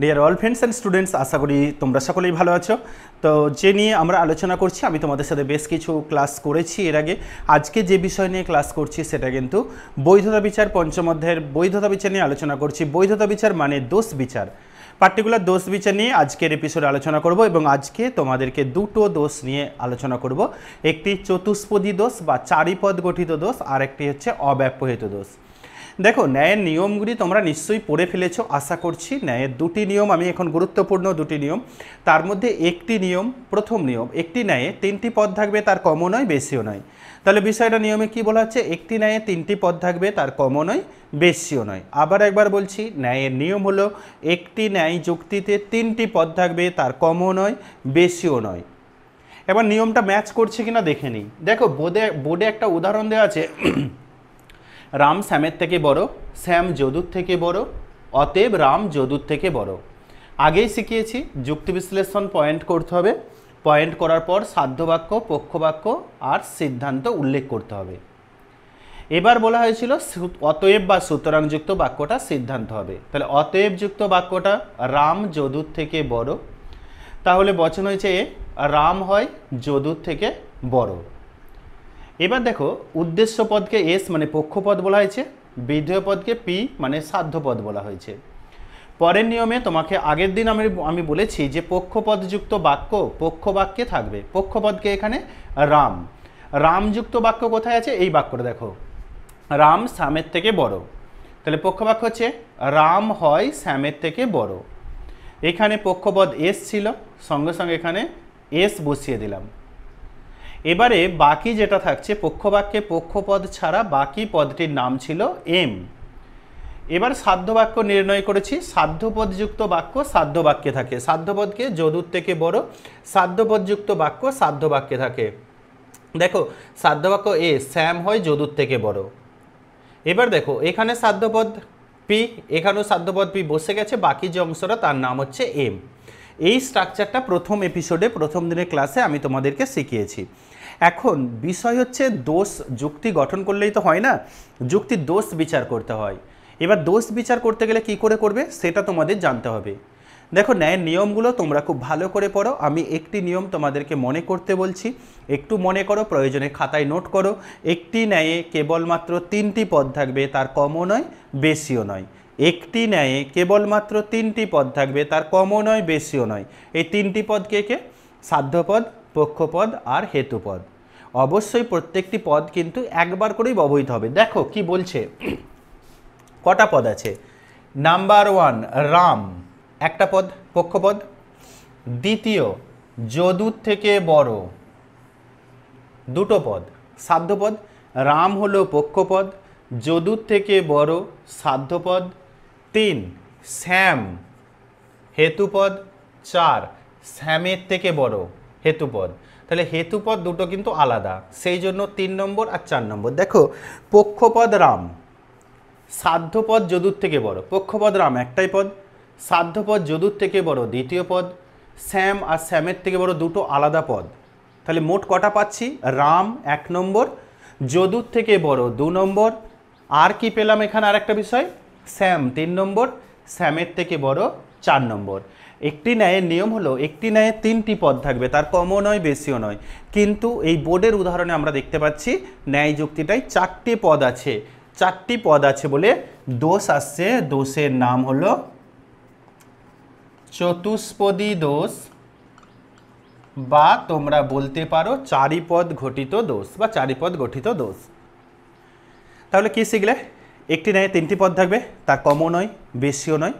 Dear all friends and students আশা করি তোমরা সকলেই ভালো আছো। তো যে নিয়ে আমরা আলোচনা করছি, আমি তোমাদের সাথে বেশ কিছু ক্লাস করেছি এর আগে। আজকে যে বিষয় নিয়ে ক্লাস করছি, সেটা কিন্তু বৈধতা বিচার, পঞ্চম অধ্যায়ের বৈধতা বিচার নিয়ে আলোচনা করছি। বৈধতা বিচার মানে দোষ বিচার। পার্টিকুলার দোষ বিচার নিয়ে আজকের এপিসোডে আলোচনা করব এবং আজকে তোমাদেরকে দুটো দোষ নিয়ে আলোচনা করব। একটি চতুষ্পদী দোষ বা চারিপদ গঠিত দোষ আর একটি হচ্ছে অব্যাপ্যহিত দোষ। দেখো, ন্যায়ের নিয়মগুলি তোমরা নিশ্চয়ই পড়ে ফেলেছ, আশা করছি। ন্যায়ের দুটি নিয়ম, আমি এখন গুরুত্বপূর্ণ দুটি নিয়ম। তার মধ্যে একটি নিয়ম, প্রথম নিয়ম, একটি ন্যায়ে তিনটি পদ থাকবে, তার কমও নয়, বেশিও নয়। তাহলে বিষয়টা নিয়মে কি বলা হচ্ছে? একটি ন্যায়ে তিনটি পদ থাকবে, তার কমও নয়, বেশিও নয়। আবার একবার বলছি, ন্যায়ের নিয়ম হলো, একটি ন্যায় যুক্তিতে তিনটি পদ থাকবে, তার কমও নয়, বেশিও নয়। এবার নিয়মটা ম্যাচ করছে কিনা দেখে নিই। দেখো, বোর্ডে বোর্ডে একটা উদাহরণ দেওয়া আছে। রাম শ্যামের থেকে বড় শ্যাম যদুর থেকে বড়, অতএব রাম যদুর থেকে বড়। আগেই শিখিয়েছি, যুক্তি বিশ্লেষণ পয়েন্ট করতে হবে। পয়েন্ট করার পর সাধ্যবাক্য, পক্ষবাক্য আর সিদ্ধান্ত উল্লেখ করতে হবে। এবার বলা হয়েছিল অতএব বা সুতরাং যুক্ত বাক্যটা সিদ্ধান্ত হবে। তাহলে অতএব যুক্ত বাক্যটা রাম যদুর থেকে বড়। তাহলে বচন হয়েছে এ, রাম হয় যদুর থেকে বড়। এবার দেখো, উদ্দেশ্য পদকে এস মানে পক্ষপদ বলা হয়েছে বিধেয় পদকে পি মানে সাধ্যপদ বলা হয়েছে। পরের নিয়মে তোমাকে আগের দিন আমি আমি বলেছি যে পক্ষপদযুক্ত বাক্য পক্ষ বাক্যে থাকবে পক্ষপদকে এখানে? রাম। রামযুক্ত বাক্য কোথায় আছে? এই বাক্যটা দেখো। রাম শ্যামের থেকে বড়। তাহলে পক্ষবাক্য হচ্ছে, রাম হয় শ্যামের থেকে বড়। এখানে পক্ষপদ এস ছিল, সঙ্গে সঙ্গে এখানে এস বসিয়ে দিলাম। এবারে বাকি যেটা থাকছে, পক্ষবাক্যে পক্ষপদ ছাড়া বাকি পদটির নাম ছিল এম। এবার সাধ্য বাক্য নির্ণয় করেছি, সাধ্যপদযুক্ত বাক্য সাধ্য বাক্যে থাকে। সাধ্যপদকে যদুর থেকে বড়, সাধ্যপদযুক্ত বাক্য সাধ্য বাক্যে থাকে। দেখো সাধ্য বাক্য এ শ্যাম হয় যদুর থেকে বড়। এবার দেখো, এখানে সাধ্যপদ পি, এখানেও সাধ্যপদ পি বসে গেছে, বাকি যে অংশটা তার নাম হচ্ছে এম। এই স্ট্রাকচারটা প্রথম এপিসোডে প্রথম দিনের ক্লাসে আমি তোমাদেরকে শিখিয়েছি। এখন বিষয় হচ্ছে দোষ যুক্তি গঠন করলেই তো হয় না যুক্তির দোষ বিচার করতে হয়। এবার দোষ বিচার করতে গেলে কি করে করবে, সেটা তোমাদের জানতে হবে। দেখো, ন্যায়ের নিয়মগুলো তোমরা খুব ভালো করে পড়ো। আমি একটি নিয়ম তোমাদেরকে মনে করতে বলছি, একটু মনে করো, প্রয়োজনে খাতায় নোট করো। একটি ন্যায়ে কেবলমাত্র তিনটি পদ থাকবে, তার কমও নয়, বেশিও নয়। একটি ন্যায়ে কেবলমাত্র তিনটি পদ থাকবে, তার কমও নয়, বেশিও নয়। এই তিনটি পদ কে কে? সাধ্যপদ, পক্ষপদ আর হেতুপদ। অবশ্যই প্রত্যেকটি পদ কিন্তু একবার করেই ব্যবহৃত হবে। দেখো কি বলছে। কটা পদ আছে? Number one, Ram. একটা পদ, পক্ষপদ। দ্বিতীয়, যদুর থেকে বড়। দুটো পদ, সাধ্যপদ। রাম হলো পক্ষপদ। যদুর থেকে বড়, সাধ্যপদ। তিন শ্যাম হেতুপদ চার শ্যামের থেকে বড় হেতুপদ। তাহলে হেতুপদ দুটো কিন্তু আলাদা, সেই জন্য তিন নম্বর আর চার নম্বর। দেখো, পক্ষপদ রাম, সাধ্যপদ যদুর থেকে বড়। পক্ষপদ রাম একটাই পদ, সাধ্যপদ যদুর থেকে বড় দ্বিতীয় পদ শ্যাম আর শ্যামের থেকে বড় দুটো আলাদা পদ। তাহলে মোট কটা পাচ্ছি? রাম এক নম্বর, যদুর থেকে বড় দু নম্বর। আর কি পেলাম এখানে আরেকটা বিষয়? শ্যাম তিন নম্বর শ্যামের থেকে বড় চার নম্বর। একটি ন্যায়ের নিয়ম হলো, একটি ন্যায়ে তিনটি পদ থাকবে, তার কমও নয়, বেশিও নয়। কিন্তু এই বোর্ডের উদাহরণে আমরা দেখতে পাচ্ছি, ন্যায় যুক্তিটায় চারটি পদ আছে। চারটি পদ আছে বলে দোষ আসছে। দোষের নাম হলো চতুষ্পদী দোষ বা তোমরা বলতে পারো চারিপদ ঘটিত দোষ বা চারিপদ গঠিত দোষ। তাহলে কি শিখলে? একটি ন্যায় তিনটি পদ থাকবে তার কমও নয়, বেশিও নয়।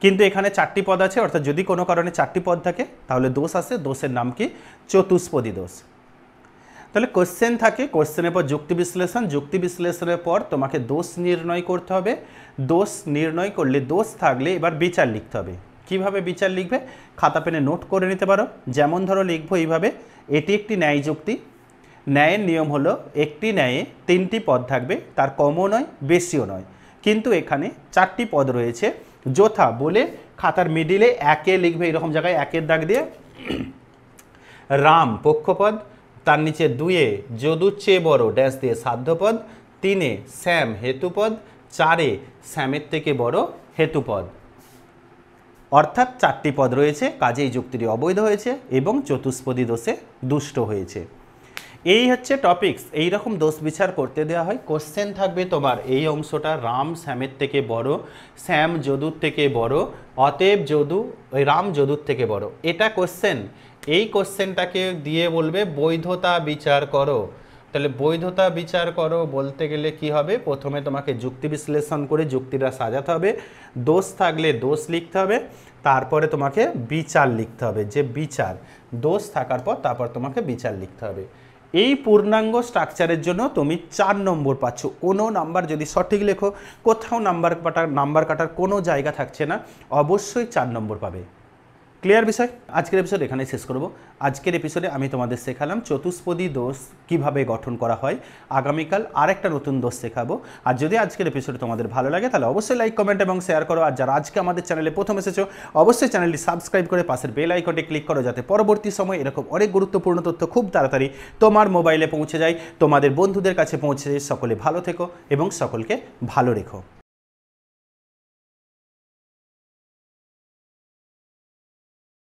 কিন্তু এখানে চারটি পদ আছে, অর্থাৎ যদি কোনো কারণে চারটি পদ থাকে, তাহলে দোষ আসে দোষের নাম কি? চতুষ্পদী দোষ। তাহলে কোশ্চেন থাকে কোশ্চেনের পর যুক্তি বিশ্লেষণ। যুক্তি বিশ্লেষণের পর তোমাকে দোষ নির্ণয় করতে হবে। দোষ নির্ণয় করলে দোষ থাকলে এবার বিচার লিখতে হবে। কীভাবে বিচার লিখবে? খাতা পেনে নোট করে নিতে পারো। যেমন ধরো লিখব এইভাবে, এটি একটি ন্যায় যুক্তি। ন্যায়ের নিয়ম হলো একটি ন্যায়ে তিনটি পদ থাকবে, তার কমও নয়, বেশিও নয়। কিন্তু এখানে চারটি পদ রয়েছে। যথা বলে খাতার মিডিলে একে লিখবে এরকম জায়গায়, একের দাগ দিয়ে। রাম পক্ষপদ, তার নিচে দুয়ে যদুর চেয়ে বড় ড্যাশ দিয়ে সাধ্যপদ, তিনে শ্যাম হেতুপদ, চারে শ্যামের থেকে বড় হেতুপদ। অর্থাৎ চারটি পদ রয়েছে, কাজেই যুক্তিটি অবৈধ হয়েছে এবং চতুষ্পদী দোষে দুষ্ট হয়েছে। এই হচ্ছে টপিকস এই রকম দোষ বিচার করতে দেওয়া হয়। কোশ্চেন থাকবে তোমার, এই অংশটা রাম শ্যামের থেকে বড় শ্যাম যদুর থেকে বড়, অতএব যদু, ওই রাম যদুর থেকে বড়। এটা কোশ্চেন এই কোশ্চেনটাকে দিয়ে বলবে, বৈধতা বিচার করো। তাহলে বৈধতা বিচার করো বলতে গেলে কি হবে? প্রথমে তোমাকে যুক্তি বিশ্লেষণ করে যুক্তিটা সাজাতে হবে। দোষ থাকলে দোষ লিখতে হবে, তারপরে তোমাকে বিচার লিখতে হবে, যে বিচার। দোষ থাকার পর তারপর তোমাকে বিচার লিখতে হবে। এই পূর্ণাঙ্গ স্ট্রাকচারের জন্য তুমি চার নম্বর পাচ্ছ। কোনো নাম্বার যদি সঠিক লেখো, কোথাও নাম্বার কাটার নাম্বার কাটার কোনো জায়গা থাকছে না, অবশ্যই চার নম্বর পাবে। ক্লিয়ার বিষয়? আজকের এপিসোড এখানে শেষ করব। আজকের এপিসোডে আমি তোমাদের শেখালাম চতুষ্পদী দোষ কীভাবে গঠন করা হয়। আগামীকাল আরেকটা নতুন দোষ শেখাবো। আর যদি আজকের এপিসোড তোমাদের ভালো লাগে, তাহলে অবশ্যই লাইক কমেন্ট এবং শেয়ার করো। আর যারা আজকে আমাদের চ্যানেলে প্রথম এসেছ, অবশ্যই চ্যানেলটি সাবস্ক্রাইব করে পাশের বেল আইকনটি ক্লিক করো, যাতে পরবর্তী সময় এরকম অনেক গুরুত্বপূর্ণ তথ্য খুব তাড়াতাড়ি তোমার মোবাইলে পৌঁছে যায়। তোমাদের বন্ধুদের কাছে পৌঁছে যায়। সকলে ভালো থেকো এবং সকলকে ভালো রেখো।